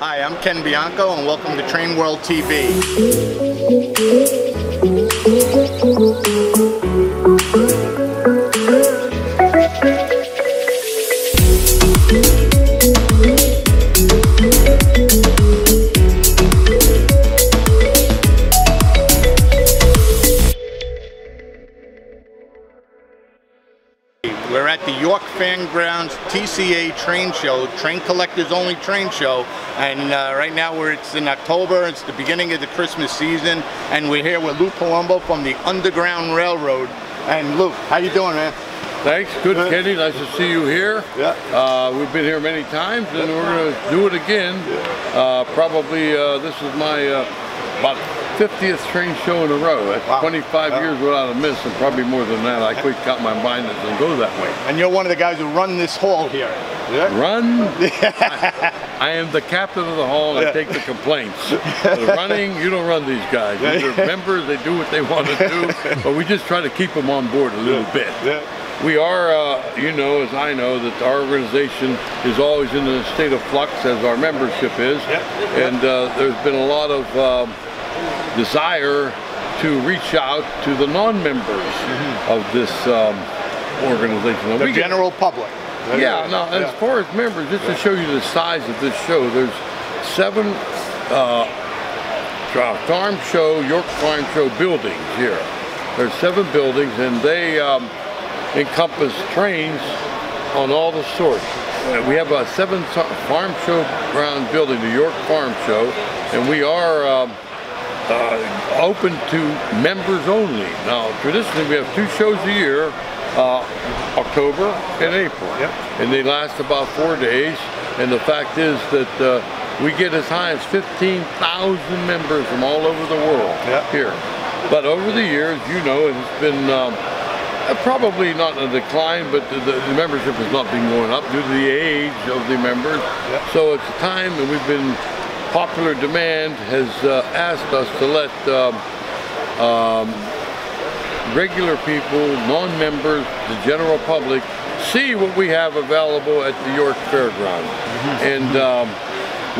Hi, I'm Ken Bianco and welcome to Train World TV. York Fairgrounds TCA train show, Train Collectors Only train show, and uh, right now we're it's in October. It's the beginning of the Christmas season, and we're here with Lou Palumbo from the Underground Railroad. And Lou, how you doing, man? Thanks. Good, Kenny. Nice to see you here. Yeah. Uh, we've been here many times, and we're going to do it again. Uh, probably uh, this is my uh, about 50th train show in a row. That's Wow. 25 Yeah. years without a miss, and probably more than that. I quit got my binders and go that way. And you're one of the guys who run this hall here. Yeah. Run. I am the captain of the hall, Yeah. I take the complaints. The running, you don't run these guys. These are members. They do what they want to do, but we just try to keep them on board a little bit. Yeah. We are, uh, you know, as I know, that our organization is always in a state of flux as our membership is. Yep. And uh, there's been a lot of um, desire to reach out to the non-members of this um, organization. Now, The we get- general public. yeah, no, as far as members, just to show you the size of this show, there's seven uh, uh, farm show, York Farm Show buildings here. There's seven buildings and they um, encompass trains on all the sorts. Uh, We have a seven farm show ground building, the York Farm Show, and we are um, uh, open to members only. Now, traditionally, we have two shows a year, uh, October and April. Yep. And they last about four days. And the fact is that uh, we get as high as 15,000 members from all over the world Yep. here. But over the years, you know, it has been um, uh, probably not a decline, but the, the membership has not been going up due to the age of the members. Yep. So it's a time, and we've been popular demand has uh, asked us to let um, um, regular people, non-members, the general public, see what we have available at the York Fairgrounds. And um,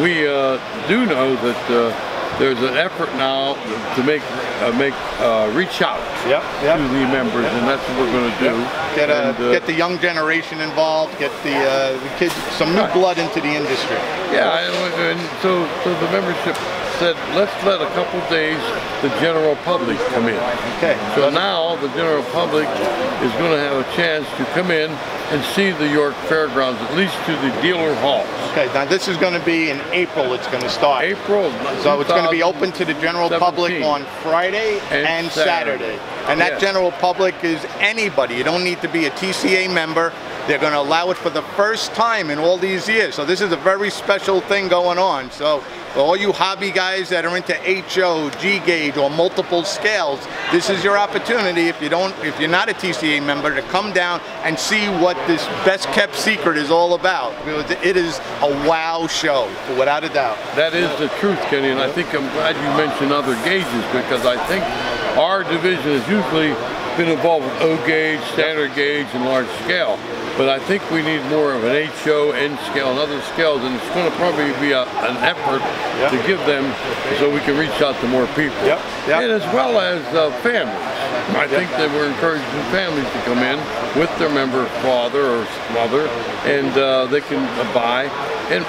we uh, do know that uh, there's an effort now to make uh, make uh, reach out Yep, yep. to the members, and that's what we're going to do. Get, uh, And, uh, get the young generation involved, get the, uh, the kids, some new Right. blood into the industry. Yeah, and so so the membership said, let's let a couple days the general public come in. Okay. So now the general public is going to have a chance to come in and see the York Fairgrounds, at least to the dealer halls. Okay, now this is going to be in April, it's going to start. April. So it's going to be open to the general public on Friday and, And Saturday. Saturday. And that Yes. general public is anybody. You don't need to be a TCA member. They're going to allow it for the first time in all these years. So this is a very special thing going on. So for all you hobby guys that are into HO, G gauge, or multiple scales, this is your opportunity. If you don't, if you're not a TCA member, to come down and see what this best kept secret is all about. It is a wow show, without a doubt. That is the truth, Kenny, and I think I'm glad you mentioned other gauges because I think our division is usually been involved with O gauge, standard gauge, and large scale. But I think we need more of an HO, N scale, and other scales, and it's going to probably be a, an effort Yep. to give them so we can reach out to more people. Yep, yep. And as well as uh, families. I think that we're encouraging families to come in with their member father or mother, and uh, they can buy. And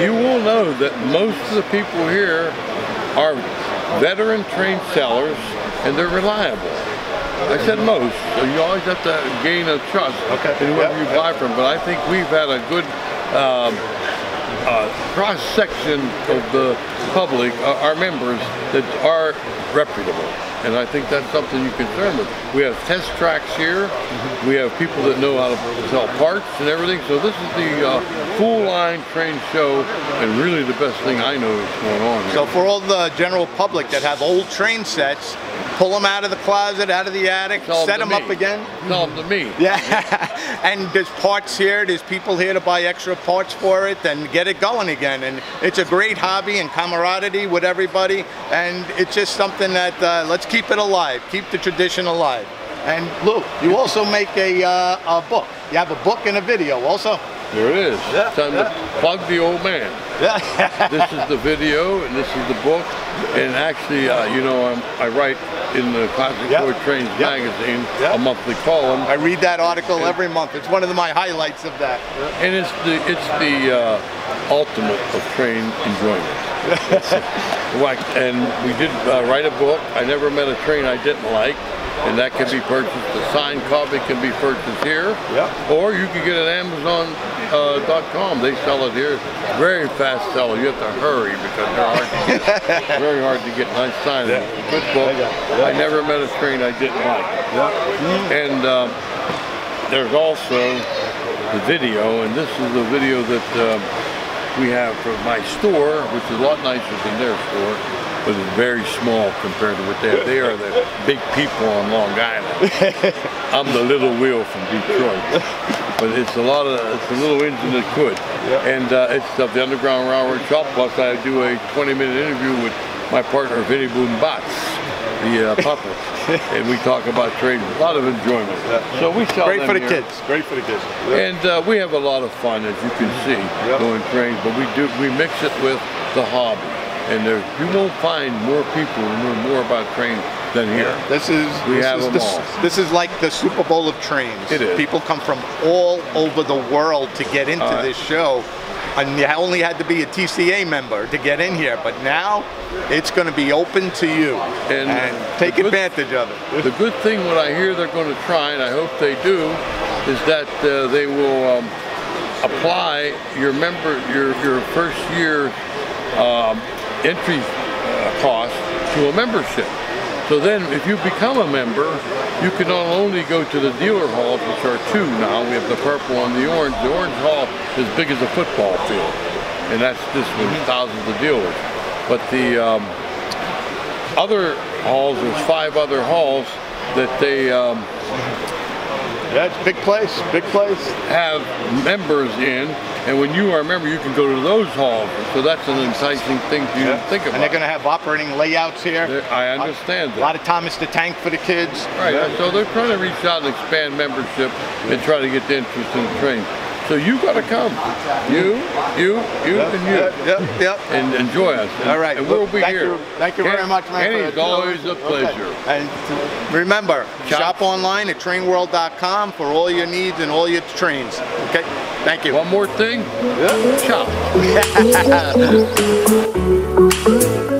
you will know that most of the people here are veteran trained sellers, and they're reliable. I said most, so you always have to gain a trust Okay. in whoever Yep, you yep. buy from. But I think we've had a good um, uh, cross section of the public, uh, our members, that are reputable. And I think that's something you can concern with. We have test tracks here. We have people that know how to sell parts and everything. So this is the uh, full line train show, and really the best thing I know is going on here. So for all the general public that have old train sets, pull them out of the closet, out of the attic, Tell set to them up again. Tell them to me. Yeah, and there's parts here. There's people here to buy extra parts for it and get it going again. And it's a great hobby and camaraderie with everybody. And it's just something that uh, let's keep it alive, keep the tradition alive. And Lou, you also make a, uh, a book. You have a book and a video also. There it is. Yeah, Time yeah. to plug the old man. This is the video, and this is the book. And actually, uh, you know, I'm, I write in the Classic Yep. Toy Trains Yep. magazine, Yep. a monthly column. I read that article every month. It's one of my highlights of that. And it's the it's the uh, ultimate of train enjoyment. Like, and we did uh, write a book. I never met a train I didn't like, and that can be purchased. The signed copy can be purchased here, Yeah. or you can get it at Amazon.com. they sell it here. Very fast seller. You have to hurry because they're hard to get. very hard to get. Nice sign. Yeah. Good book. Yeah. I never met a screen I didn't like. Yeah. And um, there's also the video, and this is the video that um, we have from my store, which is a lot nicer than their store, but it's very small compared to what they have. They are the big people on Long Island. I'm the little wheel from Detroit. But it's a lot of, it's a little engine that could. And uh, it's of the Underground Railroad Shop, plus I do a 20 minute interview with my partner Vinny Boom Bots, the uh, puppet. and we talk about trains, a lot of enjoyment. So we sell Great for the here. kids. Great for the kids. And uh, we have a lot of fun, as you can see, Yep. doing trains. But we do we mix it with the hobby, and there, you won't find more people who know more about trains than here. This is We this have is them the, all. This is like the Super Bowl of trains. It is. People come from all over the world to get into this show. And you only had to be a TCA member to get in here, but now it's going to be open to you. And, And, take good- advantage of it. The good thing, what I hear they're going to try, and I hope they do, is that uh, they will um, apply your member your your first year um, entry uh, cost to a membership. So then, if you become a member, you can not only go to the dealer halls, which are two now. We have the purple and the orange. The orange hall is as big as a football field, and that's this one, thousands of dealers. But the um, other halls, there's five other halls that they um, a big place. Big place. have members in, and when you are a member, you can go to those halls. So that's an enticing thing for you to think about. And they're going to have operating layouts here. There- I understand A that. lot of Thomas the Tank for the kids. Right, so they're trying to reach out and expand membership and try to get the interest in the train. So you got to come. You, you, you, and you. Yep, yep, yep. And enjoy us. And, All right. And we'll be thank here. You, thank you very much, man. It's always a Okay. pleasure. And remember, Shop- shop online at trainworld.com for all your needs and all your trains. Okay? Thank you. One more thing. Yeah. Ciao.